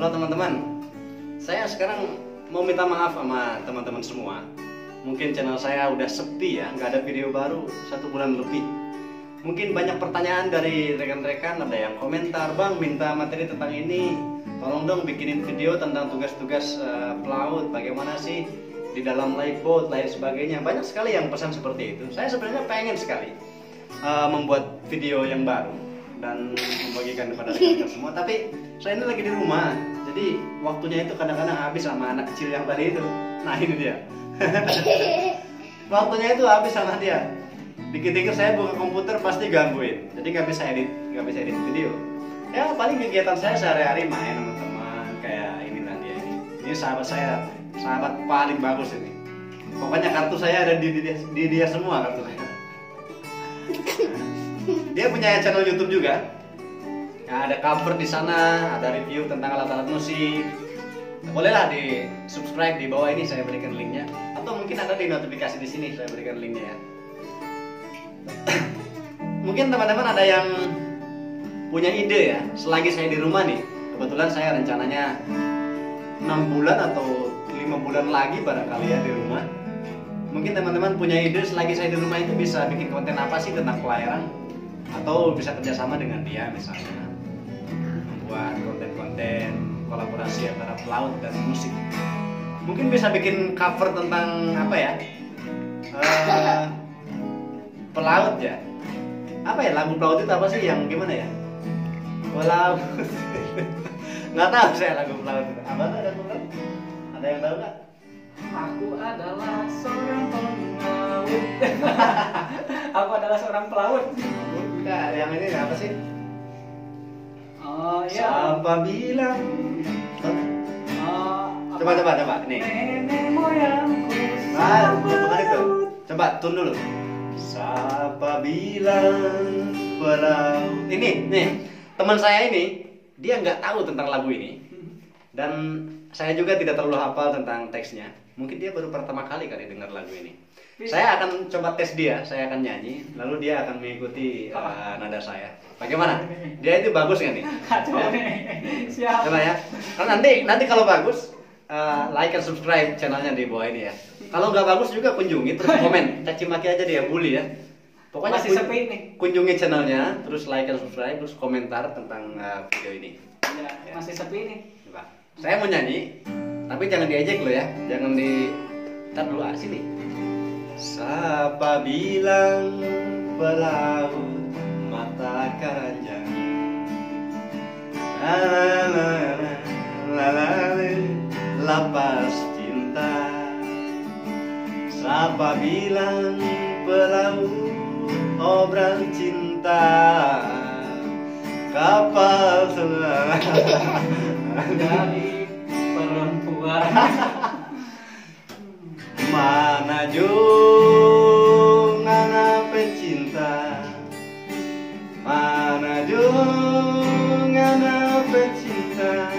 Halo teman-teman, saya sekarang mau minta maaf sama teman-teman semua. Mungkin channel saya udah sepi ya, nggak ada video baru satu bulan lebih. Mungkin banyak pertanyaan dari rekan-rekan, ada yang komentar, bang minta materi tentang ini, tolong dong bikinin video tentang tugas-tugas uh, pelaut, bagaimana sih di dalam lifeboat, lain sebagainya. Banyak sekali yang pesan seperti itu. Saya sebenarnya pengen sekali uh, membuat video yang baru dan membagikan kepada rekan-rekan semua. Tapi saya ini lagi di rumah, jadi waktunya itu kadang-kadang habis sama anak kecil yang tadi itu. Nah ini dia. waktunya itu habis sama dia. Dikit-dikit saya buka komputer pasti gangguin, jadi nggak bisa edit, nggak bisa edit video. Ya paling kegiatan saya sehari-hari main sama teman, kayak ini dia ini. Ini sahabat saya, sahabat paling bagus ini. Pokoknya kartu saya ada di, di, di dia semua kartu saya. Dia punya channel YouTube juga. Nah, ada cover di sana, ada review tentang alat-alat musik. Bolehlah di subscribe di bawah ini saya berikan linknya. Atau mungkin ada di notifikasi di sini saya berikan linknya ya. mungkin teman-teman ada yang punya ide ya. Selagi saya di rumah nih, kebetulan saya rencananya 6 bulan atau lima bulan lagi barangkali ya di rumah. Mungkin teman-teman punya ide selagi saya di rumah itu bisa bikin konten apa sih tentang pelayaran atau bisa kerjasama dengan dia misalnya membuat konten-konten kolaborasi antara pelaut dan musik. Mungkin bisa bikin cover tentang apa ya? Uh, pelaut ya? Apa ya lagu pelaut itu apa sih yang gimana ya? Pelaut. Nggak tahu saya lagu pelaut itu. Apa lagu pelaut? Ada yang tahu nggak? Aku adalah seorang pelaut. Aku adalah seorang pelaut. Enggak, yang ini apa sih? Siapa bilang? Coba coba coba nih. Nenek moyangku. Nah, bukan itu. Coba tun dulu. Siapa bilang pelaut? Ini nih teman saya ini dia nggak tahu tentang lagu ini dan saya juga tidak terlalu hafal tentang teksnya. Mungkin dia baru pertama kali kali dengar lagu ini. Bisa. Saya akan coba tes dia, saya akan nyanyi, lalu dia akan mengikuti uh, nada saya. Bagaimana? Dia itu bagus nggak nih? Coba Ya? Siap. Coba ya. Kan nanti nanti kalau bagus uh, like and subscribe channelnya di bawah ini ya. Kalau nggak bagus juga kunjungi terus komen, caci maki aja dia bully ya. Pokoknya Masih kun- sepi nih. kunjungi channelnya, terus like and subscribe, terus komentar tentang uh, video ini. Ya, masih sepi nih. Coba. Saya mau nyanyi, tapi jangan diejek lo ya, jangan di Ntar dulu ah, sini. Siapa bilang pelaut mata keranjang? La la la la la la la, lapas cinta. Siapa bilang pelaut obran cinta? Kapal selam. Jadi perempuan. Mana jung Anak pecinta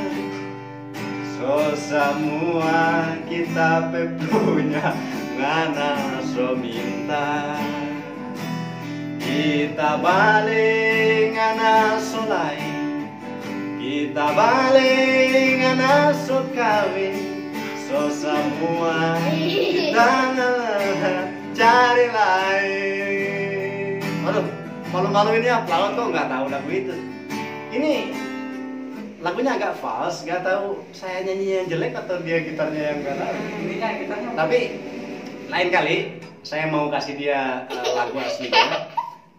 So semua kita punya ngana so minta. Kita balik ngana so lain Kita balik ngana so kawin. So semua kita cari lain. Waduh, malu-malu ini pelaut kok nggak tahu lagu itu Ini lagunya agak false, nggak tahu saya nyanyi yang jelek atau dia gitarnya yang nggak tahu Ininya kita Tapi lain kali saya mau kasih dia eh, lagu aslinya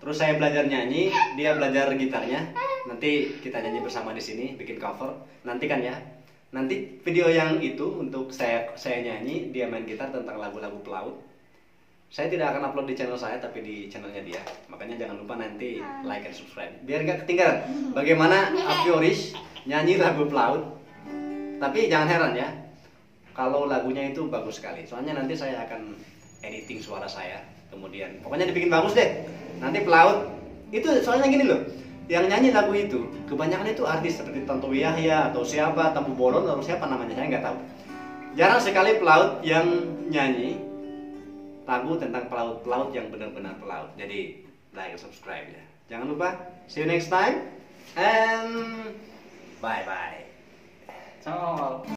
Terus saya belajar nyanyi, dia belajar gitarnya. Nanti kita nyanyi bersama di sini, bikin cover. Nanti kan ya. Nanti video yang itu untuk saya saya nyanyi, dia main gitar tentang lagu-lagu pelaut. Saya tidak akan upload di channel saya, tapi di channelnya dia. Makanya jangan lupa nanti like and subscribe. Biar nggak ketinggalan. Bagaimana Aviorish nyanyi lagu pelaut. Tapi jangan heran ya, kalau lagunya itu bagus sekali. Soalnya nanti saya akan editing suara saya. Kemudian pokoknya dibikin bagus deh. Nanti pelaut itu soalnya gini loh. Yang nyanyi lagu itu kebanyakan itu artis seperti Tantowi Yahya atau siapa, Tampu Bolon atau siapa namanya saya nggak tahu. Jarang sekali pelaut yang nyanyi tangguh tentang pelaut-pelaut yang benar-benar pelaut. Jadi like subscribe ya. Jangan lupa. See you next time and bye bye. Ciao.